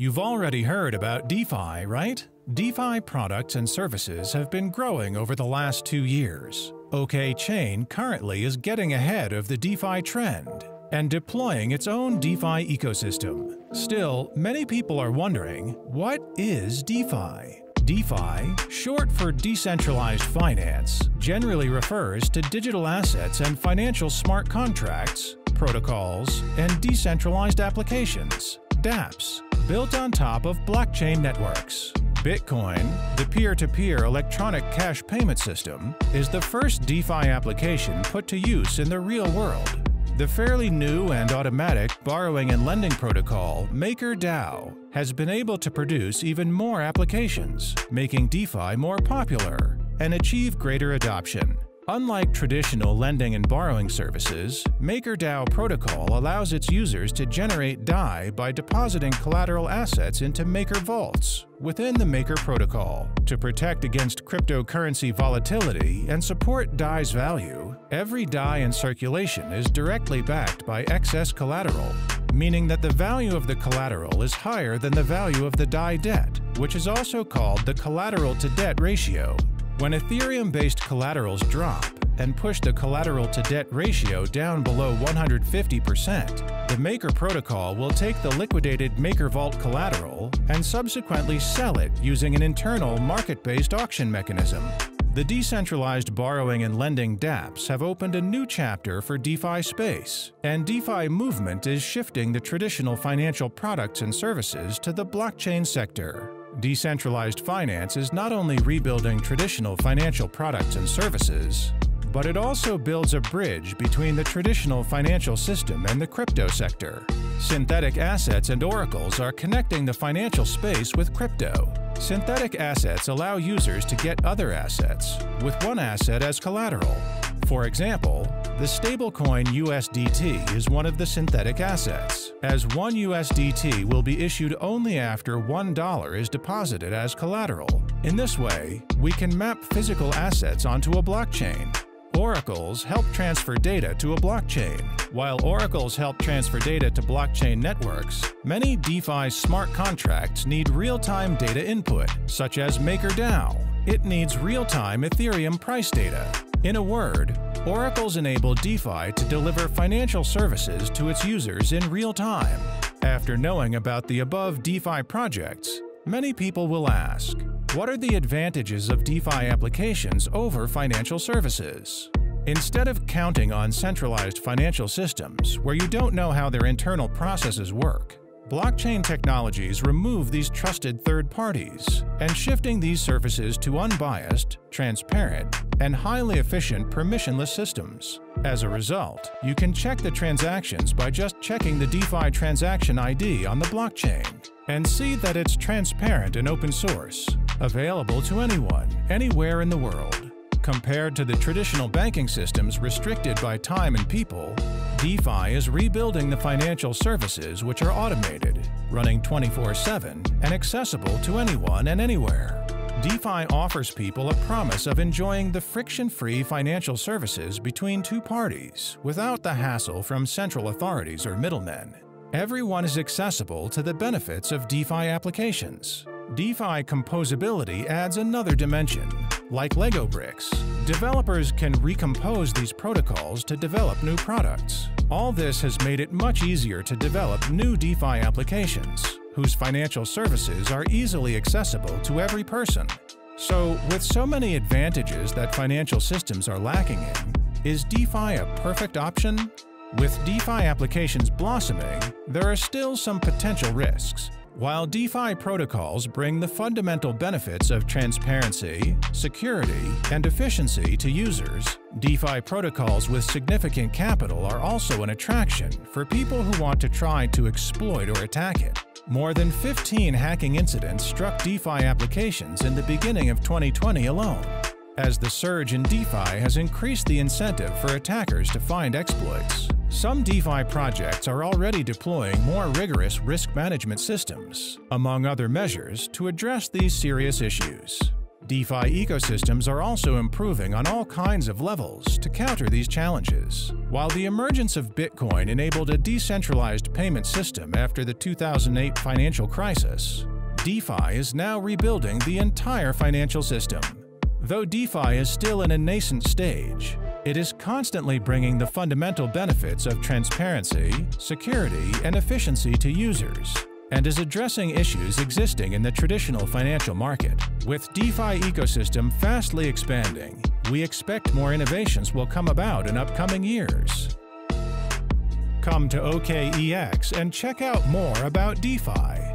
You've already heard about DeFi, right? DeFi products and services have been growing over the last two years. OK Chain currently is getting ahead of the DeFi trend and deploying its own DeFi ecosystem. Still, many people are wondering, what is DeFi? DeFi, short for decentralized finance, generally refers to digital assets and financial smart contracts, protocols, and decentralized applications, dApps, built on top of blockchain networks. Bitcoin, the peer-to-peer electronic cash payment system, is the first DeFi application put to use in the real world. The fairly new and automatic borrowing and lending protocol MakerDAO has been able to produce even more applications, making DeFi more popular and achieve greater adoption. Unlike traditional lending and borrowing services, MakerDAO protocol allows its users to generate DAI by depositing collateral assets into Maker vaults within the Maker protocol. To protect against cryptocurrency volatility and support DAI's value, every DAI in circulation is directly backed by excess collateral, meaning that the value of the collateral is higher than the value of the DAI debt, which is also called the collateral to debt ratio. When Ethereum-based collaterals drop and push the collateral-to-debt ratio down below 150%, the Maker protocol will take the liquidated Maker Vault collateral and subsequently sell it using an internal market-based auction mechanism. The decentralized borrowing and lending dApps have opened a new chapter for DeFi space, and DeFi movement is shifting the traditional financial products and services to the blockchain sector. Decentralized finance is not only rebuilding traditional financial products and services, but it also builds a bridge between the traditional financial system and the crypto sector. Synthetic assets and oracles are connecting the financial space with crypto. Synthetic assets allow users to get other assets, with one asset as collateral. For example, the stablecoin USDT is one of the synthetic assets, as one USDT will be issued only after $1 is deposited as collateral. In this way, we can map physical assets onto a blockchain. Oracles help transfer data to a blockchain. While oracles help transfer data to blockchain networks, many DeFi smart contracts need real-time data input, such as MakerDAO. It needs real-time Ethereum price data. In a word, Oracles enable DeFi to deliver financial services to its users in real time. After knowing about the above DeFi projects, many people will ask, what are the advantages of DeFi applications over financial services? Instead of counting on centralized financial systems where you don't know how their internal processes work, Blockchain technologies remove these trusted third parties and shifting these services to unbiased, transparent, and highly efficient permissionless systems. As a result, you can check the transactions by just checking the DeFi transaction ID on the blockchain and see that it's transparent and open source, available to anyone, anywhere in the world. Compared to the traditional banking systems restricted by time and people, DeFi is rebuilding the financial services which are automated, running 24-7, and accessible to anyone and anywhere. DeFi offers people a promise of enjoying the friction-free financial services between two parties without the hassle from central authorities or middlemen. Everyone is accessible to the benefits of DeFi applications. DeFi composability adds another dimension, like Lego bricks, developers can recompose these protocols to develop new products. All this has made it much easier to develop new DeFi applications, whose financial services are easily accessible to every person. So, with so many advantages that financial systems are lacking in, is DeFi a perfect option? With DeFi applications blossoming, there are still some potential risks, while DeFi protocols bring the fundamental benefits of transparency, security, and efficiency to users, DeFi protocols with significant capital are also an attraction for people who want to try to exploit or attack it. More than 15 hacking incidents struck DeFi applications in the beginning of 2020 alone, as the surge in DeFi has increased the incentive for attackers to find exploits. Some DeFi projects are already deploying more rigorous risk management systems, among other measures, to address these serious issues. DeFi ecosystems are also improving on all kinds of levels to counter these challenges. While the emergence of Bitcoin enabled a decentralized payment system after the 2008 financial crisis, DeFi is now rebuilding the entire financial system. Though DeFi is still in a nascent stage, it is constantly bringing the fundamental benefits of transparency, security, and efficiency to users, and is addressing issues existing in the traditional financial market. With DeFi ecosystem fastly expanding, we expect more innovations will come about in upcoming years. Come to OKEX and check out more about DeFi.